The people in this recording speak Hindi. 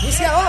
हो